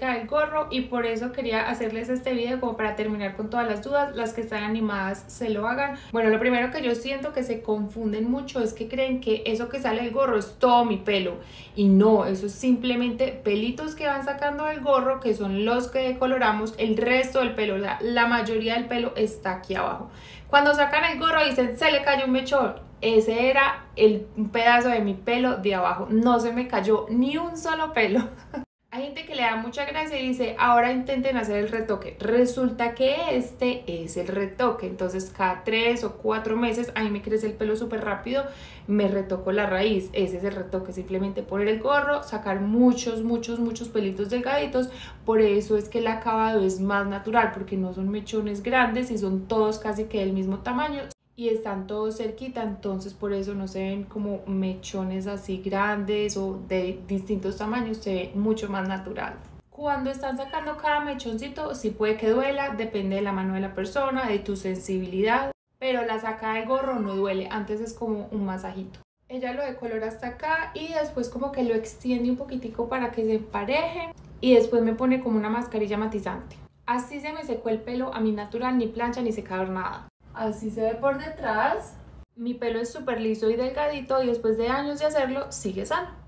el gorro y por eso quería hacerles este video como para terminar con todas las dudas las que están animadas se lo hagan. Bueno lo primero que yo siento que se confunden mucho es que creen que eso que sale del gorro es todo mi pelo. Y no eso es simplemente pelitos que van sacando del gorro que son los que decoloramos el resto del pelo la, la mayoría del pelo está aquí abajo. Cuando sacan el gorro dicen se le cayó un mechón ese era el pedazo de mi pelo de abajo. No se me cayó ni un solo pelo Hay gente que le da mucha gracia y dice, ahora intenten hacer el retoque. Resulta que este es el retoque. Entonces cada tres o cuatro meses a mí me crece el pelo súper rápido, me retoco la raíz. Ese es el retoque, simplemente poner el gorro, sacar muchos, muchos, muchos pelitos delgaditos. Por eso es que el acabado es más natural, porque no son mechones grandes y son todos casi que del mismo tamaño y están todos cerquita, entonces por eso no se ven como mechones así grandes o de distintos tamaños, se ve mucho más natural. Cuando están sacando cada mechoncito, sí puede que duela, depende de la mano de la persona, de tu sensibilidad, pero la saca del gorro no duele, antes es como un masajito. Ella lo decolora hasta acá y después como que lo extiende un poquitico para que se empareje y después me pone como una mascarilla matizante. Así se me secó el pelo a mi natural, ni plancha ni secador, nada. Así se ve por detrás. Mi pelo es súper liso y delgadito y después de años de hacerlo sigue sano.